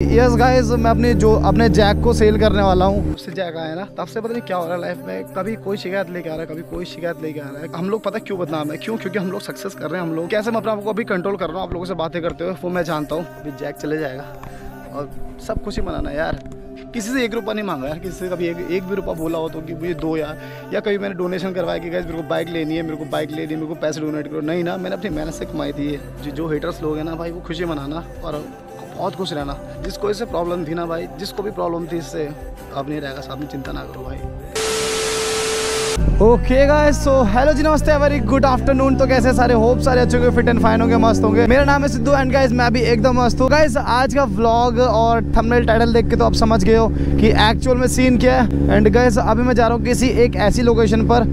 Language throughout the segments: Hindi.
यस गाइस मैं अपनी जो अपने जैक को सेल करने वाला हूँ। उससे जैक आया ना तब से पता नहीं क्या हो रहा है लाइफ में। कभी कोई शिकायत लेके आ रहा है कभी कोई शिकायत लेके आ रहा है। हम लोग पता क्यों बदनाम है? क्यों? क्योंकि हम लोग सक्सेस कर रहे हैं हम लोग। कैसे मैं अपने आप को अभी कंट्रोल कर रहा हूँ? आप लोगों से बातें करते हुए वो मैं जानता हूँ। अभी जैक चले जाएगा। और सब खुशी मनाना यार। किसी से एक रुपया नहीं मांगा यार। किसी से कभी एक, एक भी रुपया बोला हो तो कि मुझे दो यार। या कभी मैंने डोनेशन करवाया कि मेरे को बाइक लेनी है मेरे को बाइक लेनी है मेरे को पैसे डोनेट करो। नहीं ना मैंने अपनी मेहनत से कमाई थी जो हेटर्स लोग हैं ना भाई वो खुशी मनाना। और बहुत खुश रहना। जिसको इससे प्रॉब्लम थी ना भाई, जिसको भी प्रॉब्लम थी इससे अब नहीं रहेगा साथ में चिंता ना करो भाई। ओके गाइस सो हेलो जी, नमस्ते वेरी गुड आफ्टरनून तो कैसे सारे? होप सारे अच्छे होंगे फिट एंड फाइन होंगे, मस्त होंगे। मेरा नाम है सिद्धू एंड गाइस मैं भी एकदम मस्त हूँ। गाइस आज का व्लॉग और थंबनेल टाइटल देख के तो आप समझ गए हो कि एक्चुअल में सीन क्या है। एंड गाइस अभी मैं जा रहा हूँ किसी एक ऐसी लोकेशन पर,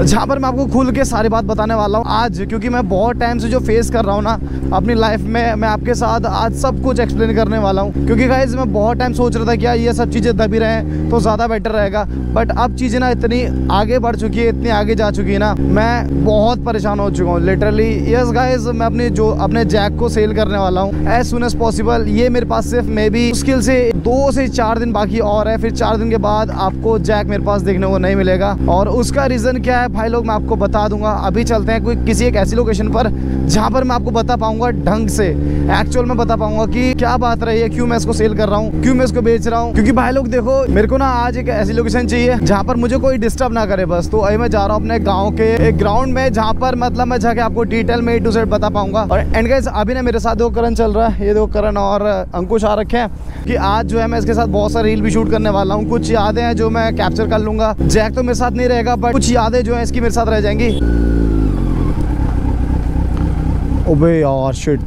जहाँ पर मैं आपको खुल के सारी बात बताने वाला हूँ आज। क्योंकि मैं बहुत टाइम से जो फेस कर रहा हूँ ना, अपनी लाइफ में मैं आपके साथ आज सब कुछ एक्सप्लेन करने वाला हूँ। क्योंकि गाइज़ मैं बहुत टाइम सोच रहा था कि ये सब चीज़ें दबी रहे हैं तो ज़्यादा बेटर रहेगा। बट अब चीज़ें ना इतनी आगे बढ़ चुकी है, इतनी आगे जा चुकी है ना, मैं बहुत परेशान हो चुका हूँ लिटरली यस गाइज़ मैं अपनी जो, अपने जैक को सेल करने वाला हूँ एज सुन एज पॉसिबल ये मेरे पास सिर्फ़ मे बी मुश्किल से दो से चार दिन बाकी और है, फिर चार दिन के बाद आपको जैक मेरे पास देखने को नहीं मिलेगा, और उसका रीज़न क्या है भाई लोग, मैं आपको बता दूँगा, अभी चलते हैं कोई किसी एक ऐसी लोकेशन पर, जहाँ पर मैं आपको बता पाऊँगा ढंग से एक्चुअल में बता पाऊँगा कि क्या बात रही है, क्यों मैं इसको सेल कर रहा हूँ, क्यों मैं इसको बेच रहा हूँ, क्योंकि भाई लोग देखो, मेरे को ना आज एक ऐसी लोकेशन चाहिए, जहाँ पर मुझे कोई डिस्टर्ब ना करे बस। तो अभी मैं जा रहा हूँ अपने गाँव के एक ग्राउंड में, जहाँ पर मतलब मैं जाके आपको डिटेल में टू सेट बता पाऊँगा। और एंड गाइस अभी ना मेरे साथ दो करण चल रहा है। ये दो करण और अंकुश आ रखे हैं कि आज जो है मैं इसके साथ बहुत सारे रील भी शूट करने वाला हूँ। कुछ यादें हैं जो मैं कैप्चर कर लूँगा। जैक तो मेरे साथ नहीं रहेगा बट कुछ यादें जो है इसकी मेरे साथ रह जाएँगी। ओबे यार शिट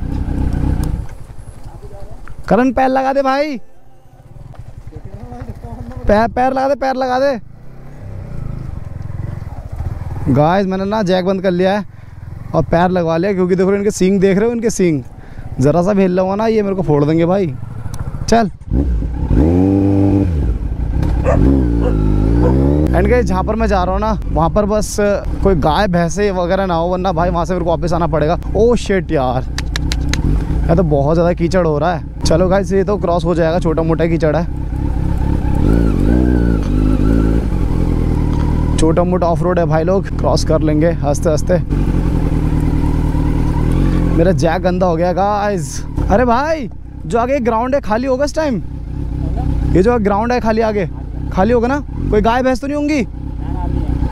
करण, पैर लगा दे भाई। पैर पैर लगा दे, पैर लगा दे। गाइस मैंने ना जैक बंद कर लिया है और पैर लगवा लिया क्योंकि देखो इनके सींग देख रहे हो, इनके सींग ज़रा सा भेज लूँगा ना, ये मेरे को फोड़ देंगे भाई। चल। एंड गए जहाँ पर मैं जा रहा हूँ ना, वहाँ पर बस कोई गाय, भैंसे वगैरह ना हो, वरना भाई वहाँ से मेरे को वापस आना पड़ेगा। ओ शेट यार। यह तो बहुत ज़्यादा कीचड़ हो रहा है। चलो गाइस ये तो क्रॉस हो जाएगा छोटा मोटा कीचड़ है। छोटा मोटा ऑफ़ रोड है भाई लोग क्रॉस कर लेंगे हँसते हँसते मेरा जैक गंदा हो गया गाइस अरे भाई, जो आगे ग्राउंड है, खाली होगा इस टाइम ये जो ग्राउंड है, खाली आगे। खाली होगा ना? कोई गाय, भैंस तो नहीं होंगी?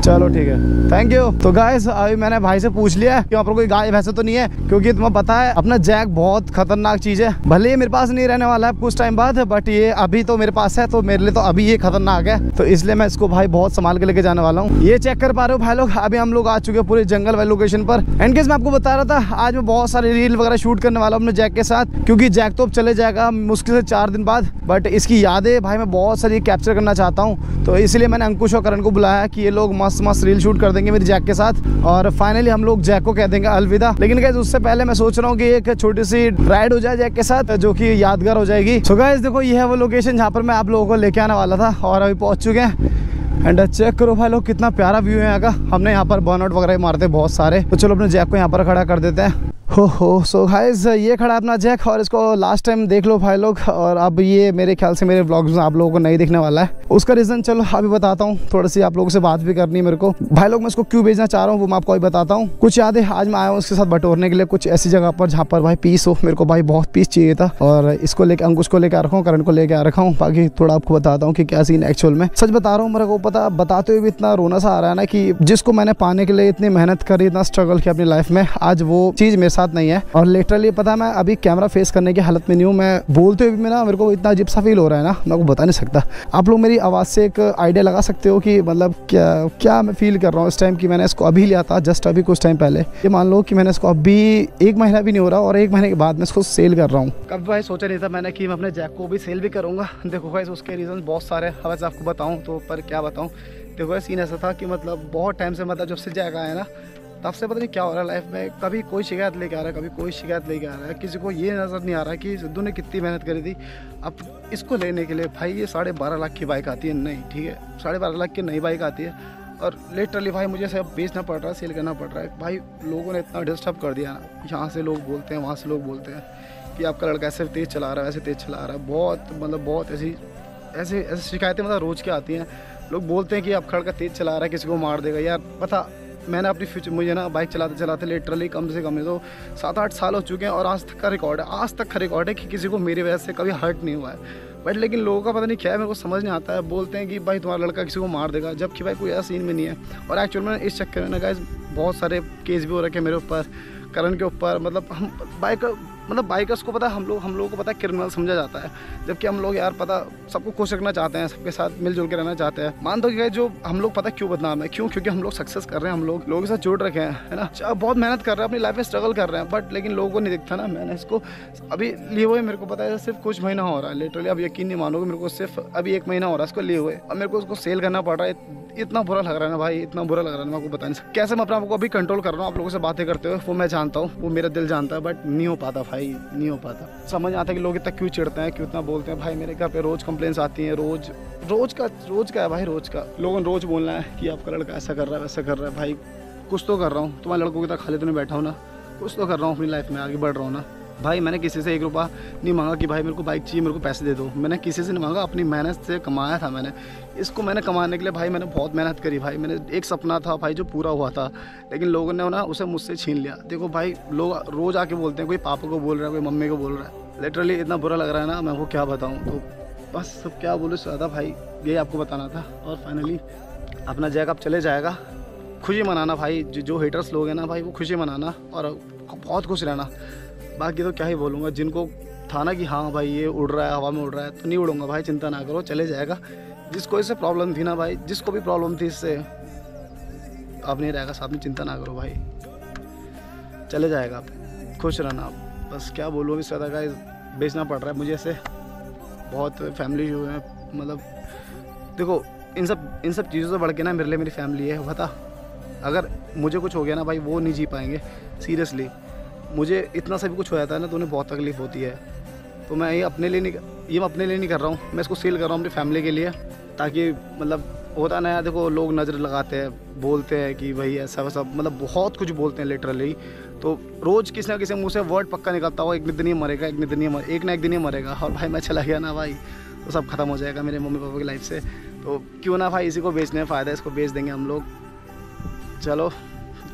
चलो ठीक है। थैंक यू तो गाय अभी मैंने भाई से पूछ लिया है कि वहाँ पर कोई गाय भैंसे तो नहीं है? क्योंकि तुम्हें पता है, अपना जैक बहुत खतरनाक चीज़ है। भले ही मेरे पास नहीं रहने वाला है कुछ टाइम बाद बट ये अभी तो मेरे पास है तो मेरे लिए तो अभी ये खतरनाक है। तो इसलिए मैं इसको भाई बहुत संभाल के लेके जाने वाला हूँ। ये चेक कर पा रहे हो भाई लोग, अभी हम लोग आ चुके हैं पूरे जंगल वाले लोकेशन पर। एंड मैं आपको बता रहा था, आज मैं बहुत सारे रील वगैरह शूट करने वाला हूँ अपने जैक के साथ, क्योंकि जैक तो अब चले जाएगा मुश्किल से चार दिन बाद। बट इसकी यादें भाई मैं बहुत सारी कैप्चर करना चाहता हूँ। तो इसलिए मैंने अंकुश और करण को बुलाया कि ये लोग मस्त मस्त मस्त रील शूट कर देंगे मेरी जैक के साथ। और फाइनली हम लोग जैक को कह देंगे अलविदा। लेकिन गैस उससे पहले मैं सोच रहा हूँ कि एक छोटी सी राइड हो जाए जैक के साथ, जो कि यादगार हो जाएगी। सो गैस देखो, ये है वो लोकेशन जहाँ पर मैं आप लोगों को लेके आने वाला था और अभी पहुँच चुके हैं। एंड चेक करो भाई लोग, कितना प्यारा व्यू है यहाँ का। हमने यहाँ पर बर्नआउट वगैरह मारते बहुत सारे। तो चलो अपने जैक को यहाँ पर खड़ा कर देते हैं। हो हो। सो गाइस ये खड़ा अपना जैक और इसको लास्ट टाइम देख लो भाई लोग। और अब ये मेरे ख्याल से मेरे ब्लॉग्स में आप लोगों को नहीं देखने वाला है। उसका रीज़न चलो, अभी बताता हूँ। थोड़ी सी आप लोगों से बात भी करनी है मेरे को। भाई लोग, मैं इसको क्यों भेजना चाह रहा हूँ, वो मैं आपको अभी बताता हूँ। कुछ याद है आज मैं आया हूँ उसके साथ बटोरने के लिए। कुछ ऐसी जगह पर जहाँ पर भाई पीस हो। मेरे को भाई बहुत पीस चाहिए था। और इसको लेकर अंकुश को लेकर रखा हूँ, करण को लेकर रखा हूँ। बाकी थोड़ा आपको बताता हूँ कि क्या सीन एक्चुअल में। सच बता रहा हूँ, मेरे को पता, बताते हुए भी इतना रोना सा आ रहा है ना कि जिसको मैंने पाने के लिए इतनी मेहनत करी, इतना स्ट्रगल किया अपनी लाइफ में, आज वो चीज़ मेरे नहीं है। और लिटरली पता मैं अभी कैमरा फेस करने की हालत में नहीं हूँ। मैं बोलते हुए भी मेरा मेरे को इतना अजीब सा फील हो रहा है ना, मैं को बता नहीं सकता। आप लोग मेरी आवाज़ से एक आइडिया लगा सकते हो कि मतलब क्या क्या मैं फील कर रहा हूँ इस टाइम कि मैंने इसको अभी लिया था जस्ट अभी कुछ टाइम पहले। ये मान लो कि मैंने इसको अभी एक महीना भी नहीं हो रहा और एक महीने के बाद मैं इसको सेल कर रहा हूँ। कभी भाई सोचा नहीं था मैंने कि मैं अपने जैक को भी सेल भी करूँगा? देखो भाई उसके रीज़न बहुत सारे वैसे आपको बताऊँ तो पर क्या बताऊँ? देखो सीन ऐसा था कि मतलब बहुत टाइम से मतलब जब से जैक आया ना तब से पता नहीं क्या हो रहा है लाइफ में। कभी कोई शिकायत लेके आ रहा है, कभी कोई शिकायत लेके आ रहा है। किसी को ये नज़र नहीं आ रहा कि सिद्धू ने कितनी मेहनत करी थी। अब इसको लेने के लिए भाई ये साढ़े बारह लाख की बाइक आती है। नहीं, ठीक है। साढ़े बारह लाख की नई बाइक आती है। और लेटरली भाई मुझे सब बेचना पड़ रहा है सेल करना पड़ रहा है। भाई लोगों ने इतना डिस्टर्ब कर दिया ना। यहाँ से लोग बोलते हैं, वहाँ से लोग बोलते हैं कि आपका लड़का ऐसे तेज़ चला रहा है ऐसे तेज़ चला रहा है। बहुत मतलब बहुत ऐसी, ऐसे, ऐसी शिकायतें मतलब रोज़ के आती हैं। लोग बोलते हैं कि आपका लड़का तेज़ चला रहा है, किसी को मार देगा। यार, पता मैंने अपनी फ्यूचर मुझे ना बाइक चलाते चलाते लिटरली कम से कम तो सात आठ साल हो चुके हैं और आज तक का रिकॉर्ड है। आज तक का रिकॉर्ड है कि किसी को मेरी वजह से कभी हर्ट नहीं हुआ है। बट लेकिन लोगों का पता नहीं क्या है, मेरे को समझ नहीं आता है। बोलते हैं कि भाई तुम्हारा लड़का किसी को मार देगा, जबकि भाई कोई ऐसा सीन में नहीं है। और एक्चुअल में इस चक्कर में ना गाइज़ बहुत सारे केस भी हो रखे हैं मेरे ऊपर, करण के ऊपर मतलब हम बाइक मतलब बाइकर्स को पता हम लोग, हम लोगों को पता है क्रिमिनल समझा जाता है। जबकि हम लोग यार पता, सबको खुश रखना चाहते हैं, सबके साथ मिलजुल के रहना चाहते हैं। मान दो कि जो हम लोग पता क्यों बदनाम है? क्यों? क्योंकि हम लोग सक्सेस कर रहे हैं, हम लोग, लोगों के साथ जुड़ रखे हैं, है ना? बहुत मेहनत कर रहे हैं, अपनी लाइफ में स्ट्रगल कर रहे हैं बट लेकिन लोगों को नहीं दिखता ना। मैंने इसको अभी लिए हुए, मेरे को पता है सिर्फ़ कुछ महीना हो रहा है लिटरली अब यकीन नहीं मानोगे, मेरे को सिर्फ़ अभी एक महीना हो रहा है इसको लिए हुए। अब मेरे को उसको सेल करना पड़ रहा है इतना बुरा लग रहा है ना भाई, इतना बुरा लग रहा है मैं आपको बता नहीं सकता। कैसे मैं अपने आपको अभी कंट्रोल कर रहा हूँ, आप लोगों से बातें करते हुए, वो मैं जानता हूँ, वो मेरा दिल जानता है बट नहीं हो पाता भाई, नहीं हो पाता। समझ आता कि लोग इतना क्यों चिड़ते हैं, क्यों इतना बोलते हैं। भाई, मेरे घर पे रोज कंप्लेंट्स आती हैं, रोज रोज का रोज का है भाई, रोज का। लोगों ने रोज बोलना है कि आपका लड़का ऐसा कर रहा है, वैसा कर रहा है। भाई, कुछ तो कर रहा हूँ। तुम्हारे लड़कों की तरह खाली तो नहीं बैठा हो ना। कुछ तो कर रहा हूँ, अपनी लाइफ में आगे बढ़ रहा हूँ ना। भाई, मैंने किसी से एक रुपया नहीं मांगा कि भाई मेरे को बाइक चाहिए, मेरे को पैसे दे दो। मैंने किसी से नहीं मांगा, अपनी मेहनत से कमाया था मैंने। इसको मैंने कमाने के लिए भाई मैंने बहुत मेहनत करी भाई। मैंने एक सपना था भाई जो पूरा हुआ था, लेकिन लोगों ने ना उसे मुझसे छीन लिया। देखो भाई, लोग रोज़ आके बोलते हैं, कोई पापा को बोल रहा है, कोई मम्मी को बोल रहा है। लिटरली इतना बुरा लग रहा है ना, मैं वो क्या बताऊँ? तो बस सब क्या बोलो ज़्यादा भाई, यही आपको बताना था। और फाइनली अपना जैक चले जाएगा। खुशी मनाना भाई, जो हेटर्स लोग हैं ना भाई, वो खुशी मनाना और बहुत खुश रहना। बाकी तो क्या ही बोलूँगा, जिनको था ना कि हाँ भाई ये उड़ रहा है, हवा में उड़ रहा है तो नहीं उड़ूँगा भाई, चिंता ना करो, चले जाएगा। जिसको इससे प्रॉब्लम थी ना भाई, जिसको भी प्रॉब्लम थी इससे अब नहीं रहेगा साथ में चिंता ना करो भाई। चले जाएगा आप, खुश रहना आप। बस क्या बोलूँ इस ज़्यादा का बेचना पड़ रहा है मुझे ऐसे बहुत फैमिली जो है मतलब देखो, इन सब इन सब चीज़ों से बढ़ के ना मेरे लिए मेरी फैमिली है पता अगर मुझे कुछ हो गया ना भाई, वो नहीं जी पाएँगे सीरियसली मुझे इतना सा भी कुछ हो जाता है ना तो उन्हें बहुत तकलीफ़ होती है। तो मैं ये अपने लिए नहीं, ये मैं अपने लिए नहीं कर रहा हूँ। मैं इसको सेल कर रहा हूँ अपनी फैमिली के लिए, ताकि मतलब होता ना यार देखो लोग नज़र लगाते हैं, बोलते हैं कि भाई ऐसा वैसा मतलब बहुत कुछ बोलते हैं लिटरली तो रोज़ किसी ना किसी मुँह से वर्ड पक्का निकलता हो एक दिन ही मरेगा, एक दिन मर, एक ना एक दिन ही मरेगा। और भाई मैं चला गया ना भाई तो सब खत्म हो जाएगा मेरे मम्मी पापा की लाइफ से। तो क्यों ना भाई इसी को बेचने में फ़ायदा है, इसको बेच देंगे हम लोग। चलो।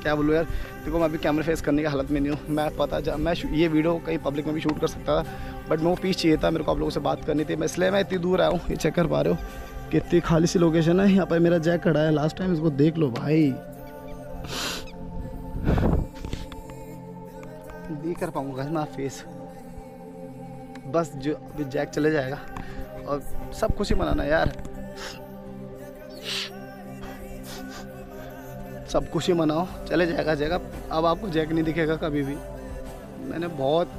क्या बोलूँ यार? देखो, मैं अभी कैमरा फेस करने की हालत में नहीं हूँ। मैं पता जा, मैं ये वीडियो कहीं पब्लिक में भी शूट कर सकता था बट वो पीस चाहिए था मेरे को आप लोगों से बात करनी थी मैं इसलिए मैं इतनी दूर आया हूँ, ये चेक कर पा रहे हो। कि इतनी खाली सी लोकेशन है, यहाँ पर मेरा जैक खड़ा है। लास्ट टाइम इसको देख लो भाई। नहीं कर पाऊँगा मैं फेस बस जो, अभी जैक चले जाएगा। और सब खुशी मनाना यार। सब खुशी मनाओ। चले जाएगा जाएगा। अब आपको जैक नहीं दिखेगा कभी भी। मैंने बहुत,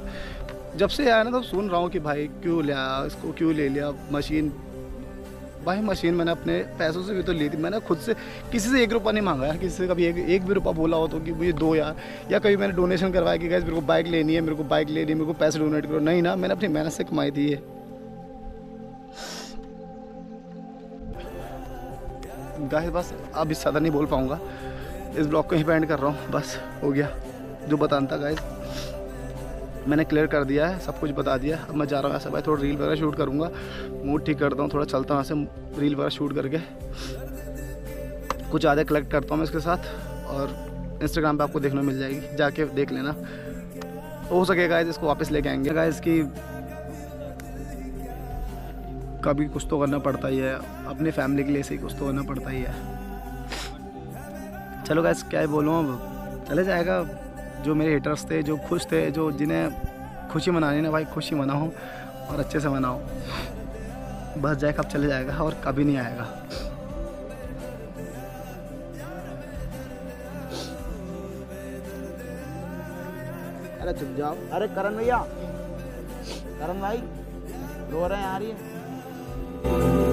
जब से आया ना तो सुन रहा हूँ कि भाई क्यों लिया, इसको क्यों ले लिया, मशीन। भाई मशीन मैंने अपने पैसों से भी तो ली थी। मैंने खुद से, किसी से एक रुपया नहीं मांगा यार। किसी से कभी एक एक भी रुपया बोला हो तो कि मुझे दो यार। या कभी मैंने डोनेशन करवाया कि गैस मेरे को बाइक लेनी है, मेरे को बाइक लेनी है, मेरे को पैसे डोनेट करो। नहीं ना, मैंने अपनी मेहनत से कमाई थी ये। गाय बस अब इस ज़्यादा नहीं बोल पाऊँगा। इस ब्लॉग को ही पेंड कर रहा हूँ, बस हो गया। जो बताना था गाइज़ मैंने क्लियर कर दिया है, सब कुछ बता दिया। अब मैं जा रहा हूँ ऐसा भाई, थोड़ा रील वगैरह शूट करूँगा। मूड ठीक करता हूँ, थोड़ा चलता हूँ ऐसे रील वगैरह शूट करके। कुछ आधे कलेक्ट करता हूँ मैं इसके साथ, और इंस्टाग्राम पे आपको देखने मिल जाएगी। जाके देख लेना। हो सकेगा इसको वापस लेके आएँगे। गाइज़ की कभी कुछ तो करना पड़ता ही है। अपनी फैमिली के लिए से कुछ तो करना पड़ता ही है। चलो गैस क्या बोलूँ अब? चले जाएगा। जो मेरे हेटर्स थे, जो खुश थे, जो जिन्हें खुशी मनानी ना भाई, खुशी मनाओ और अच्छे से मनाओ। बस जाए, कब चले जाएगा और कभी नहीं आएगा। अरे चुप जाओ। अरे करण भैया, करण भाई, रो रहे हैं, आ रही है।